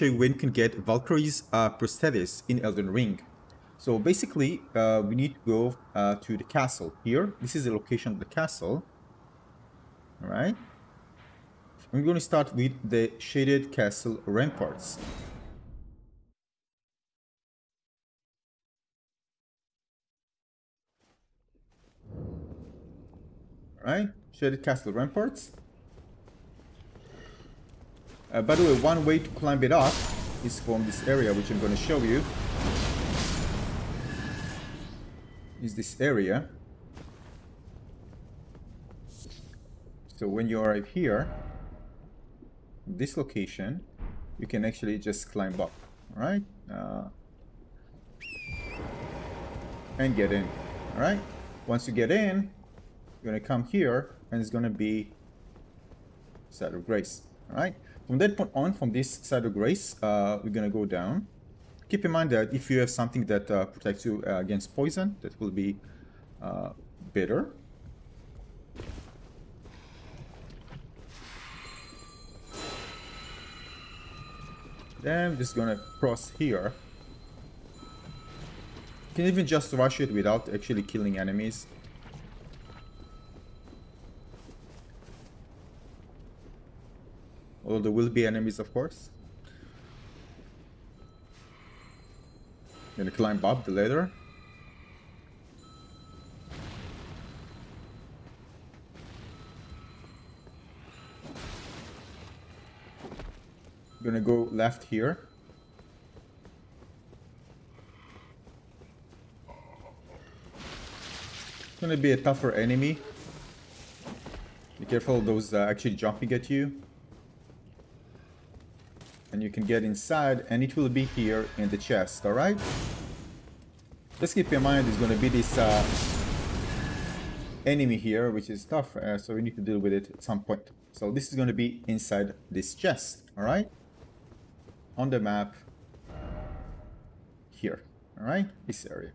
when can get Valkyrie's uh, in Elden Ring. So basically, uh, we need to go uh, to the castle here. This is the location of the castle. Alright. I'm going to start with the shaded castle ramparts. Alright, shaded castle ramparts. Uh, by the way, one way to climb it up is from this area, which I'm going to show you. Is this area. So when you arrive here, this location, you can actually just climb up, alright? Uh, and get in, alright? Once you get in, you're gonna come here, and it's gonna be Site of Grace, alright? From that point on, from this Site of Grace, uh, we're gonna go down. Keep in mind that if you have something that uh, protects you uh, against poison, that will be uh, better. Then I'm just gonna cross here. You can even just rush it without actually killing enemies. Although there will be enemies, of course. Gonna climb up the ladder. Gonna go left here. It's gonna be a tougher enemy. Be careful those uh, actually jumping at you. And you can get inside and it will be here in the chest, alright? Just keep in mind there's gonna be this uh, enemy here, which is tough, uh, so we need to deal with it at some point. So this is gonna be inside this chest, alright? on the map here, all right, this area.